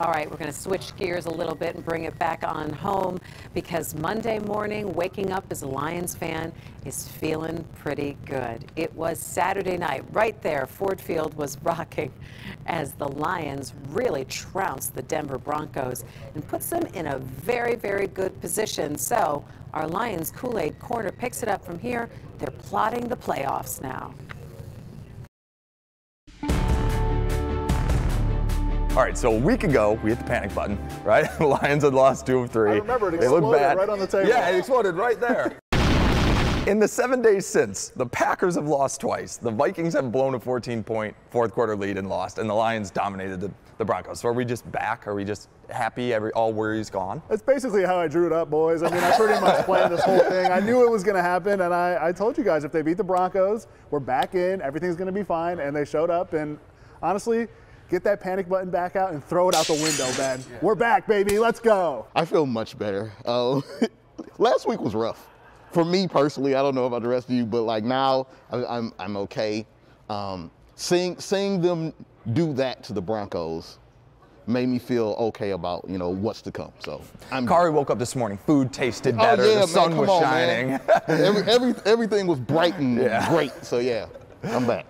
All right, we're going to switch gears a little bit and bring it back on home because Monday morning, waking up as a Lions fan is feeling pretty good. It was Saturday night, right there. Ford Field was rocking as the Lions really trounced the Denver Broncos and puts them in a very, very good position. So our Lions Kool Aid corner picks it up from here. They're plotting the playoffs now. All right, so a week ago, we hit the panic button, right? The Lions had lost two of three. I remember it exploded they bad. right on the table. Yeah, it exploded right there. In the seven days since, the Packers have lost twice. The Vikings have blown a 14-point fourth quarter lead and lost, and the Lions dominated the, the Broncos. So are we just back? Are we just happy? Every all worries gone? That's basically how I drew it up, boys. I mean, I pretty much planned this whole thing. I knew it was going to happen, and I, I told you guys if they beat the Broncos, we're back in. Everything's going to be fine, and they showed up. And honestly, get that panic button back out and throw it out the window, Ben. Yeah. We're back, baby. Let's go. I feel much better. Uh, last week was rough. For me personally, I don't know about the rest of you, but like now, I, am I'm, I'm okay. Um, seeing seeing them do that to the Broncos made me feel okay about you know what's to come. So I'm Kari woke up this morning. Food tasted oh, better. Oh, yeah, the sun was on, shining. every, every, everything was bright and yeah. great. So yeah, I'm back.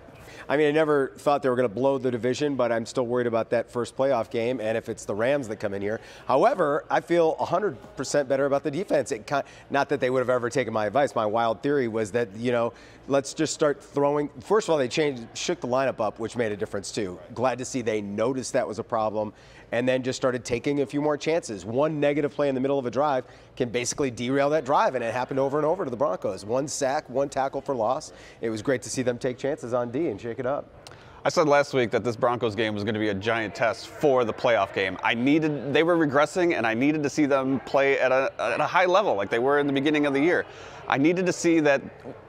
I mean, I never thought they were going to blow the division, but I'm still worried about that first playoff game and if it's the Rams that come in here. However, I feel 100% better about the defense. It, not that they would have ever taken my advice. My wild theory was that, you know, let's just start throwing. First of all, they changed, shook the lineup up, which made a difference too. Glad to see they noticed that was a problem and then just started taking a few more chances. One negative play in the middle of a drive can basically derail that drive, and it happened over and over to the Broncos. One sack, one tackle for loss. It was great to see them take chances on D and shake it up. I said last week that this Broncos game was going to be a giant test for the playoff game. I needed, they were regressing, and I needed to see them play at a, at a high level like they were in the beginning of the year. I needed to see that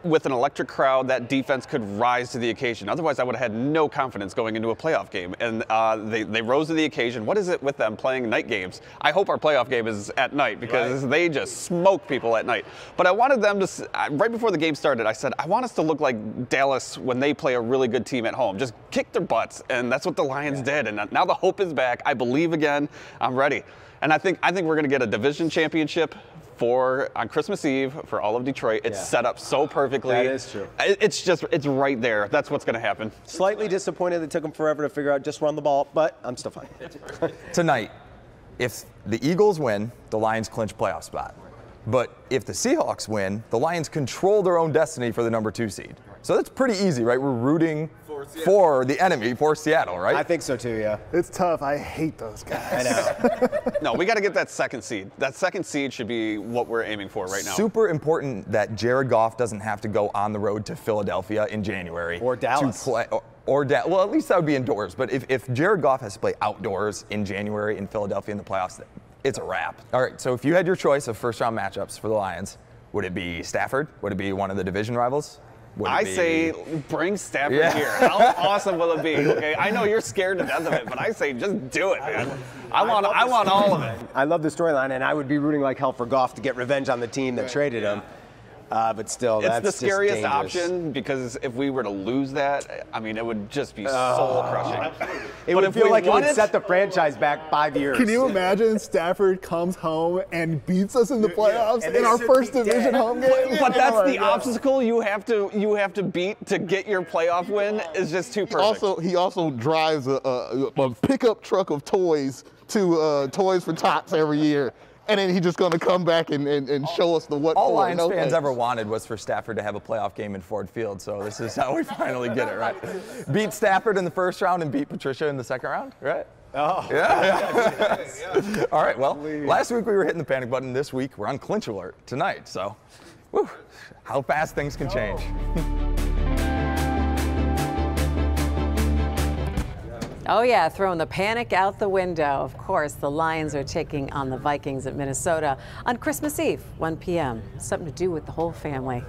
with an electric crowd, that defense could rise to the occasion. Otherwise, I would have had no confidence going into a playoff game. And uh, they, they rose to the occasion. What is it with them playing night games? I hope our playoff game is at night because right. they just smoke people at night. But I wanted them to, right before the game started, I said, I want us to look like Dallas when they play a really good team at home. Just kick their butts. And that's what the Lions yeah. did. And now the hope is back. I believe again. I'm ready. And I think I think we're going to get a division championship for on Christmas Eve for all of Detroit. It's yeah. set up so perfectly. That is true. It's just it's right there. That's what's going to happen. Slightly disappointed it took them forever to figure out just run the ball, but I'm still fine. Tonight, if the Eagles win, the Lions clinch playoff spot. But if the Seahawks win, the Lions control their own destiny for the number two seed. So that's pretty easy, right? We're rooting for, for, the enemy, for Seattle, right? I think so too, yeah. It's tough. I hate those guys. I know. no, we got to get that second seed. That second seed should be what we're aiming for right now. Super important that Jared Goff doesn't have to go on the road to Philadelphia in January. Or Dallas. To play, or, or da- well, at least that would be indoors. But if, if Jared Goff has to play outdoors in January in Philadelphia in the playoffs, it's a wrap. All right, so if you had your choice of first round matchups for the Lions, would it be Stafford? Would it be one of the division rivals? I be? say bring Stafford yeah. here. How awesome will it be? Okay, I know you're scared to death of it, but I say just do it, man. I want I, I want all of it. I love the storyline, and I would be rooting like hell for Goff to get revenge on the team that traded him. Uh, but still, it's that's the scariest option because if we were to lose that, I mean, it would just be uh, soul crushing. It but would feel like it would it, set the franchise back five years. Can you imagine Stafford comes home and beats us in the playoffs in our first division home game? But that's oh the God. obstacle you have to you have to beat to get your playoff win is just too perfect. Also, he also drives a, a, a pickup truck of toys to uh, Toys for Tots every year and then he's just going to come back and, and, and, show us the what. All Lions no fans ever wanted was for Stafford to have a playoff game in Ford Field. So this is how we finally get it right. Beat Stafford in the first round and beat Patricia in the second round, right? Oh. Yeah. yes, yes. All right. Well, last week we were hitting the panic button. This week we're on clinch alert tonight. So, whew, how fast things can change. Oh, yeah, throwing the panic out the window. Of course, the Lions are taking on the Vikings at Minnesota on Christmas Eve, 1 p.m. Something to do with the whole family.